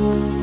you.